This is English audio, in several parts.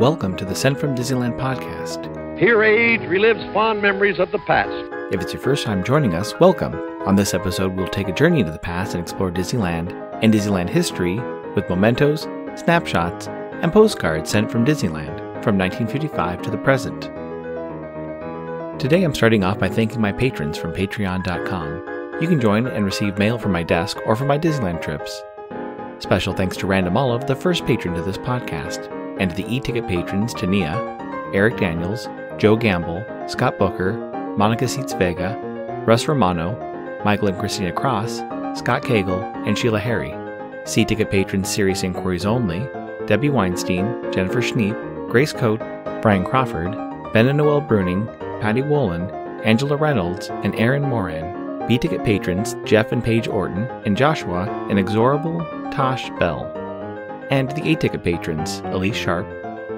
Welcome to the Sent from Disneyland podcast. Here, age relives fond memories of the past. If it's your first time joining us, welcome. On this episode, we'll take a journey into the past and explore Disneyland and Disneyland history with mementos, snapshots, and postcards sent from Disneyland from 1955 to the present. Today, I'm starting off by thanking my patrons from patreon.com. You can join and receive mail from my desk or from my Disneyland trips. Special thanks to Random Olive, the first patron to this podcast, and the e-ticket patrons Tania, Eric Daniels, Joe Gamble, Scott Booker, Monica Seitz Vega, Russ Romano, Michael and Christina Cross, Scott Cagle, and Sheila Harry. C-ticket patrons Serious Inquiries Only, Debbie Weinstein, Jennifer Schneep, Grace Coate, Brian Crawford, Ben and Noel Bruning, Patty Wolin, Angela Reynolds, and Aaron Moran. B-ticket patrons Jeff and Paige Orton, and Joshua, inexorable Tosh Bell. And the A-ticket patrons Elise Sharp,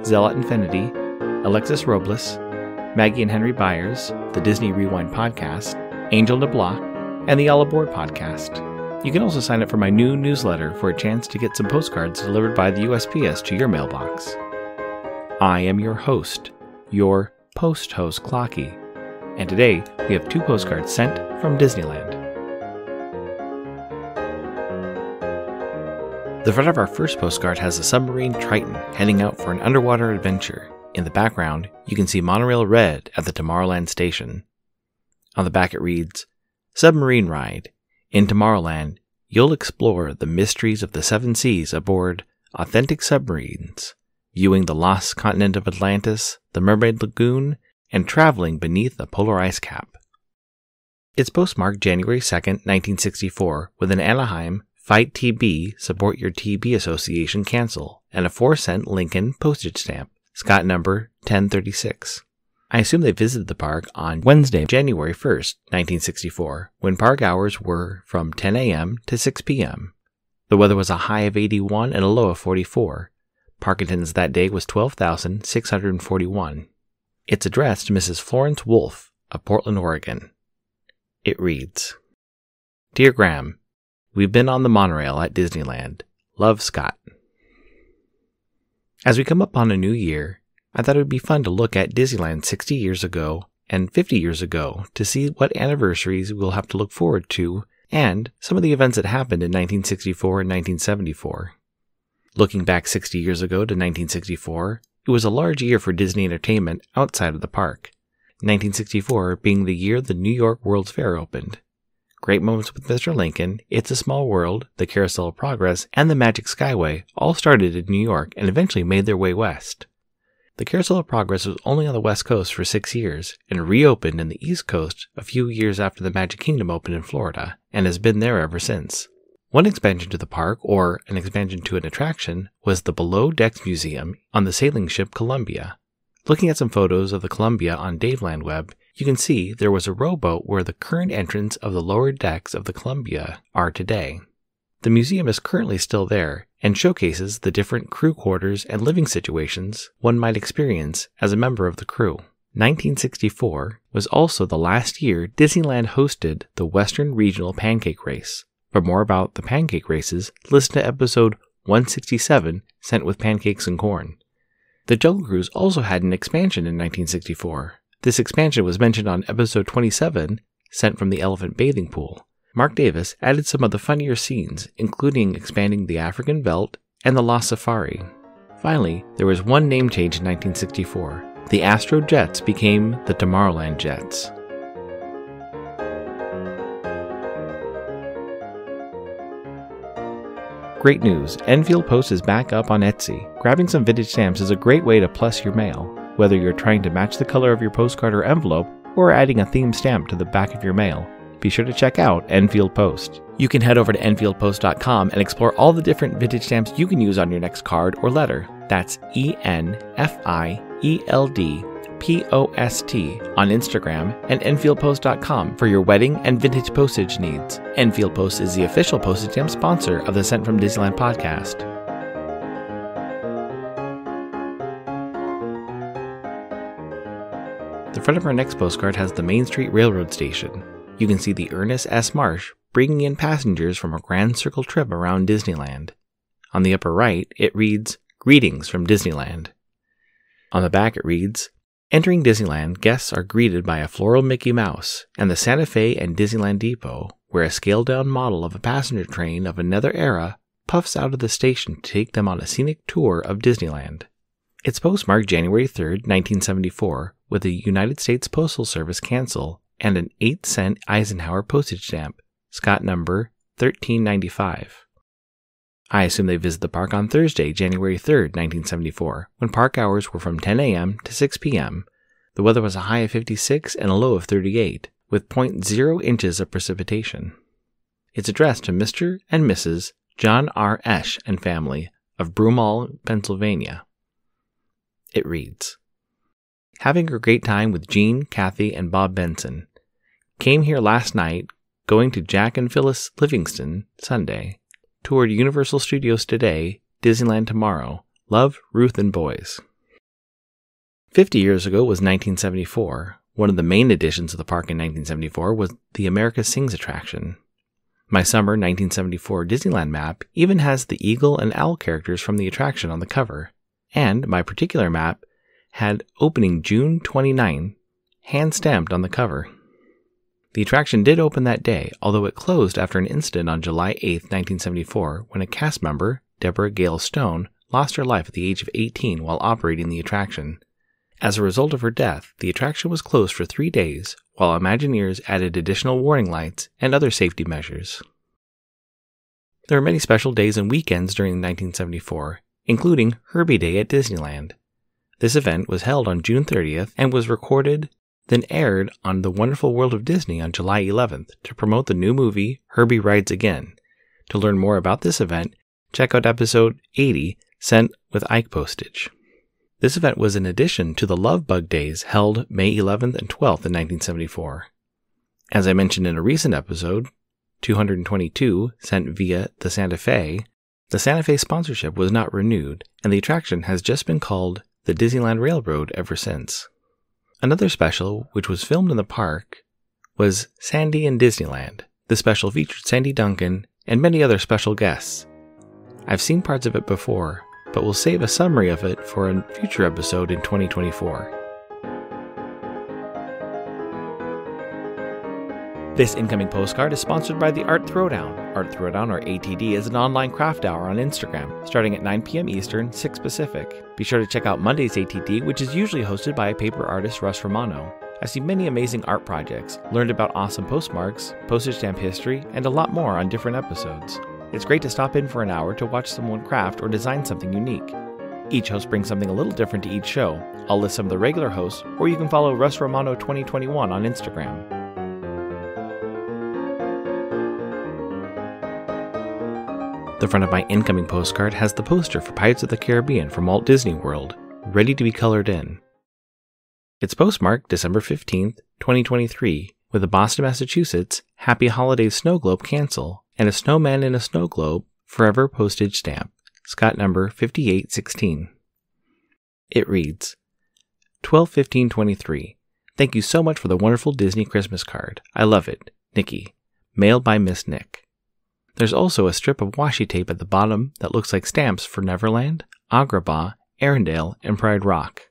Zealot Infinity, Alexis Robles, Maggie and Henry Byers, the Disney Rewind podcast, Angel DeBlock, and the All Aboard podcast. You can also sign up for my new newsletter for a chance to get some postcards delivered by the USPS to your mailbox. I am your host, your post host Clocky, and today we have two postcards sent from Disneyland. The front of our first postcard has a submarine Triton heading out for an underwater adventure. In the background, you can see Monorail Red at the Tomorrowland station. On the back, it reads Submarine Ride. In Tomorrowland, you'll explore the mysteries of the seven seas aboard authentic submarines, viewing the lost continent of Atlantis, the Mermaid Lagoon, and traveling beneath the polar ice cap. It's postmarked January 2nd, 1964, with an Anaheim Fight TB Support Your TB Association cancel and a 4 cent Lincoln postage stamp, Scott number 1036. I assume they visited the park on Wednesday, January 1st, 1964, when park hours were from 10 a.m. to 6 p.m. The weather was a high of 81 and a low of 44. Park attendance that day was 12,641. It's addressed to Mrs. Florence Wolfe of Portland, Oregon. It reads Dear Graham, We've been on the monorail at Disneyland. Love Scott. As we come up on a new year, I thought it would be fun to look at Disneyland 60 years ago and 50 years ago to see what anniversaries we'll have to look forward to and some of the events that happened in 1964 and 1974. Looking back 60 years ago to 1964, it was a large year for Disney Entertainment outside of the park. 1964 being the year the New York World's Fair opened. Great Moments with Mr. Lincoln, It's a Small World, The Carousel of Progress, and The Magic Skyway all started in New York and eventually made their way west. The Carousel of Progress was only on the West Coast for six years and reopened in the East Coast a few years after the Magic Kingdom opened in Florida and has been there ever since. One expansion to the park, or an expansion to an attraction, was the Below Decks Museum on the sailing ship Columbia. Looking at some photos of the Columbia on Daveland Web, you can see there was a rowboat where the current entrance of the lower decks of the Columbia are today. The museum is currently still there and showcases the different crew quarters and living situations one might experience as a member of the crew. 1964 was also the last year Disneyland hosted the Western Regional Pancake Race. For more about the pancake races, listen to episode 167 Sent with Pancakes and Corn. The Jungle Cruise also had an expansion in 1964. This expansion was mentioned on episode 27, Sent from the Elephant Bathing Pool. Marc Davis added some of the funnier scenes, including expanding the African Veldt and the Lost Safari. Finally, there was one name change in 1964. The Astro Jets became the Tomorrowland Jets. Great news! Enfield Post is back up on Etsy. Grabbing some vintage stamps is a great way to plus your mail. Whether you're trying to match the color of your postcard or envelope, or adding a theme stamp to the back of your mail, be sure to check out Enfield Post. You can head over to EnfieldPost.com and explore all the different vintage stamps you can use on your next card or letter. That's E N F I E L D P O S T on Instagram and EnfieldPost.com for your wedding and vintage postage needs. Enfield Post is the official postage stamp sponsor of the Sent from Disneyland podcast. Front of our next postcard has the Main Street Railroad Station. You can see the Ernest S. Marsh bringing in passengers from a Grand Circle trip around Disneyland. On the upper right, it reads, Greetings from Disneyland. On the back, it reads Entering Disneyland, guests are greeted by a floral Mickey Mouse and the Santa Fe and Disneyland Depot, where a scaled down model of a passenger train of another era puffs out of the station to take them on a scenic tour of Disneyland. It's postmarked January 3, 1974, with a United States Postal Service cancel and an 8 cent Eisenhower postage stamp, Scott number 1395. I assume they visit the park on Thursday, January 3rd, 1974, when park hours were from 10 a.m. to 6 p.m. The weather was a high of 56 and a low of 38, with 0.0 inches of precipitation. It's addressed to Mr. and Mrs. John R. Esch and family of Broomall, Pennsylvania. It reads Having a great time with Jean, Kathy, and Bob Benson. Came here last night, going to Jack and Phyllis Livingston Sunday toured Universal Studios today, Disneyland tomorrow. Love, Ruth and Boys. 50 years ago was 1974. One of the main additions of the park in 1974 was the America Sings attraction. My summer 1974 Disneyland map even has the eagle and owl characters from the attraction on the cover, and my particular map had opening June 29, hand stamped on the cover. The attraction did open that day, although it closed after an incident on July 8, 1974, when a cast member, Deborah Gale Stone, lost her life at the age of 18 while operating the attraction. As a result of her death, the attraction was closed for three days, while Imagineers added additional warning lights and other safety measures. There are many special days and weekends during 1974, including Herbie Day at Disneyland. This event was held on June 30th and was recorded then aired on The Wonderful World of Disney on July 11th to promote the new movie Herbie Rides Again. To learn more about this event, check out episode 80 sent with Ike postage. This event was in addition to the Love Bug Days held May 11th and 12th in 1974. As I mentioned in a recent episode, 222, sent via the Santa Fe, the Santa Fe sponsorship was not renewed, and the attraction has just been called the Disneyland Railroad ever since. Another special, which was filmed in the park, was Sandy in Disneyland. The special featured Sandy Duncan and many other special guests. I've seen parts of it before, but we'll save a summary of it for a future episode in 2024. This incoming postcard is sponsored by the Art Throwdown. Art Throwdown, or ATD, is an online craft hour on Instagram, starting at 9 p.m. Eastern, 6 Pacific. Be sure to check out Monday's ATD, which is usually hosted by paper artist Russ Romano. I see many amazing art projects, learned about awesome postmarks, postage stamp history, and a lot more on different episodes. It's great to stop in for an hour to watch someone craft or design something unique. Each host brings something a little different to each show. I'll list some of the regular hosts, or you can follow Russ Romano 2021 on Instagram. The front of my incoming postcard has the poster for Pirates of the Caribbean from Walt Disney World, ready to be colored in. It's postmarked December 15th, 2023, with a Boston, Massachusetts Happy Holidays snow globe cancel and a snowman in a snow globe forever postage stamp, Scott number 5816. It reads 121523. Thank you so much for the wonderful Disney Christmas card. I love it. Nikki. Mailed by Miss Nick. There's also a strip of washi tape at the bottom that looks like stamps for Neverland, Agrabah, Arendelle, and Pride Rock.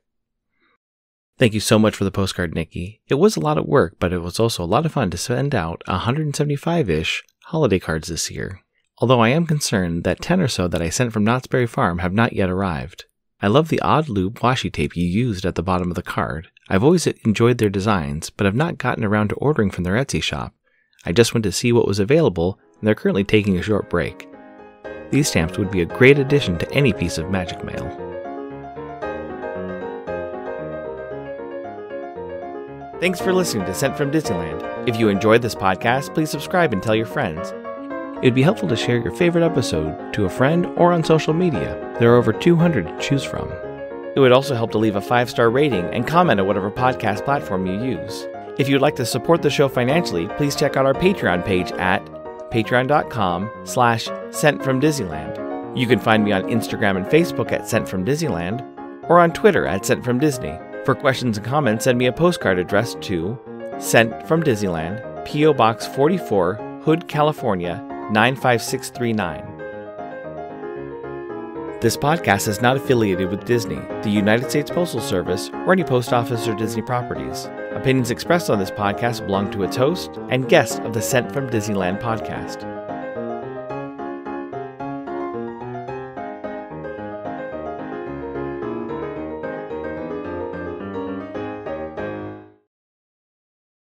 Thank you so much for the postcard, Nikki. It was a lot of work, but it was also a lot of fun to send out 175 ish holiday cards this year. Although I am concerned that 10 or so that I sent from Knott's Berry Farm have not yet arrived. I love the odd loop washi tape you used at the bottom of the card. I've always enjoyed their designs, but have not gotten around to ordering from their Etsy shop. I just went to see what was available and they're currently taking a short break. These stamps would be a great addition to any piece of magic mail. Thanks for listening to Sent from Disneyland. If you enjoyed this podcast, please subscribe and tell your friends. It would be helpful to share your favorite episode to a friend or on social media. There are over 200 to choose from. It would also help to leave a five star rating and comment on whatever podcast platform you use. If you'd like to support the show financially, please check out our Patreon page at patreon.com slash sent from Disneyland. You can find me on Instagram and Facebook at Sent from Disneyland or on Twitter at Sent from Disney. For questions and comments, send me a postcard addressed to Sent from Disneyland, P.O. Box 44, Hood, California 95639. This podcast is not affiliated with Disney, the United States Postal Service, or any post office or Disney properties. Opinions expressed on this podcast belong to its host and guests of the Sent from Disneyland podcast.